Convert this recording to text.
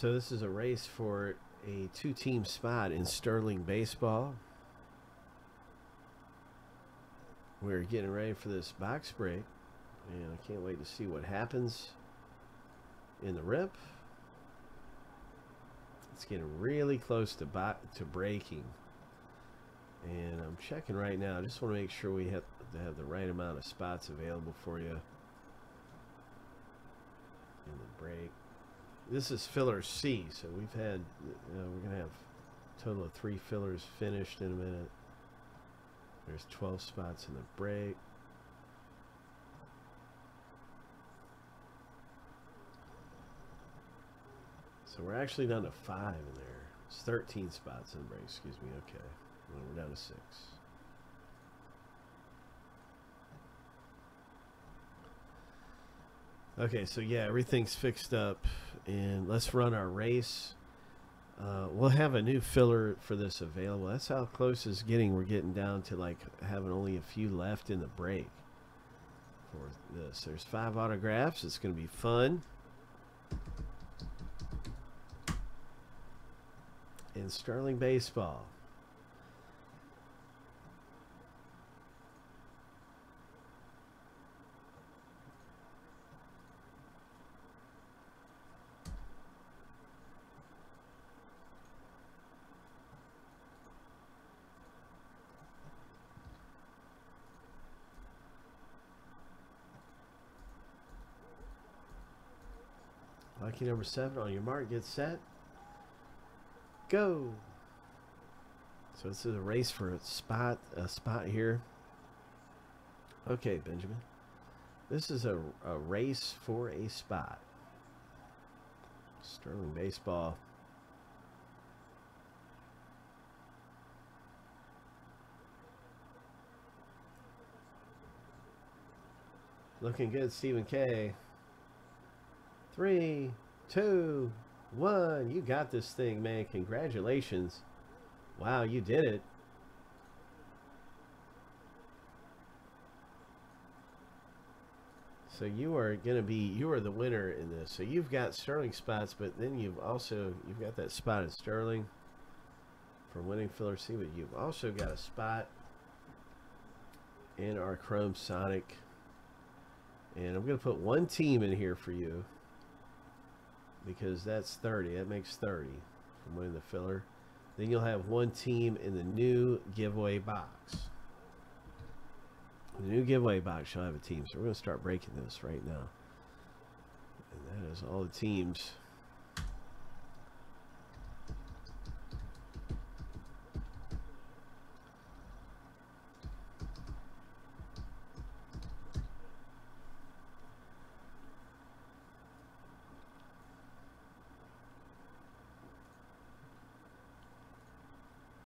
So this is a race for a two-team spot in Sterling baseball. We're getting ready for this box break, and I can't wait to see what happens in the rip. It's getting really close to to breaking, and I'm checking right now. I just want to make sure we have have the right amount of spots available for you in the break. This is filler C, so we've had uh, we're gonna have a total of three fillers finished in a minute. There's 12 spots in the break. So we're actually down to five in there. It's 13 spots in the break, excuse me. Okay. Well, we're down to six. Okay, so yeah, everything's fixed up. And let's run our race. Uh, we'll have a new filler for this available. That's how close it's getting. We're getting down to like having only a few left in the break for this. There's five autographs. It's going to be fun. In Sterling Baseball. Lucky number seven on your mark, get set, go. So this is a race for a spot, a spot here. Okay, Benjamin. This is a, a race for a spot. Sterling Baseball. Looking good, Stephen K. Three, two, one. You got this thing, man. Congratulations. Wow, you did it. So you are going to be, you are the winner in this. So you've got Sterling spots, but then you've also, you've got that spot at Sterling for winning filler C, but you've also got a spot in our Chrome Sonic. And I'm going to put one team in here for you because that's 30. That makes 30 from winning the filler. Then you'll have one team in the new giveaway box. The new giveaway box you'll have a team. So we're going to start breaking this right now. And that is all the teams